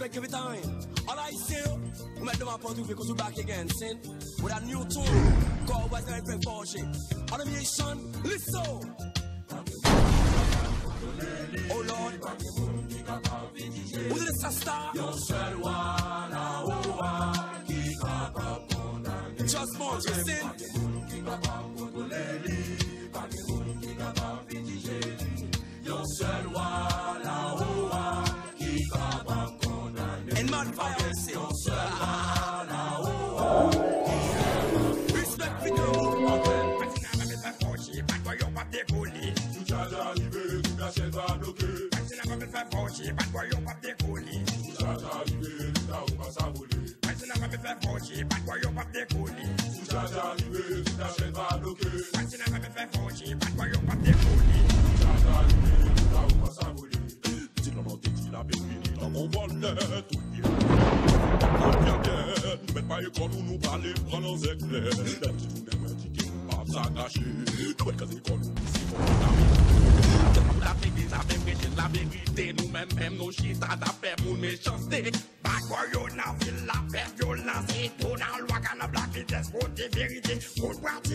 respect every time. All I say, we make them out because we back again, sin. With a new tune, West Night Friend Porsche. All the nation, listen. Oh Lord, who's? Just more, sin. And mad fire, sin. Respect for them. Mwen pa ye kon nou nou pale pran an zek le Dèm ti tou nem an ti ke mou pa sa kache Nou el kaze kon nou disi kon nou la mi Kèm nou la pek des apem rejen la verite Nou men pem nou chita da pep moun mechanste Bakwa yo nan vil la pep yo nan se Tou nan lwa ka nan blak li des moun de verite Moun wati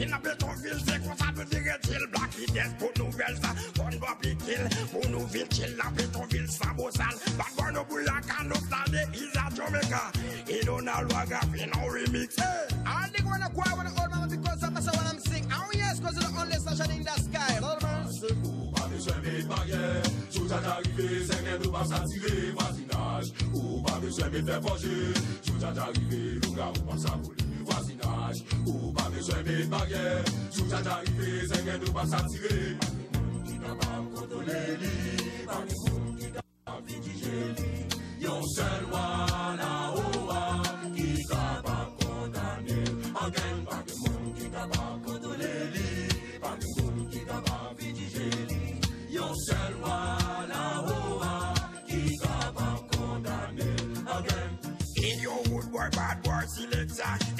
violence Et puis dans Pétionville c'est comme ça nous dirait-il Black vitesse pour nouvelle ça On va piquer pour nous ville chill? La Pétionville sans beau sale Back for no bouillaka no stade is a Jamaica Et nous dans loi gaffé no remix. Hey! I think when I cry when I old man because I'm what I'm sing. Oh yes, cause it's the only station in the sky. Lord mercy. Ou pa beswen met barrière Sou jaja rive, se gen nou pa sa tire Voisinage Ou pa beswen met fè forje Sou jaja rive, nou ga ou pa sa vole Voisinage gen nou pa sa tire Pa gen moun ki kapab kontrole li Pa gen moun ki kapab vidije li Yon sel wan la ou wan Ki kapab kondane Again, pa gen moun ki kapab kontrole li Pa gen moun ki kapab vidije li Yon wan Ki kapab kondane Again In your wood boy, bad boy selector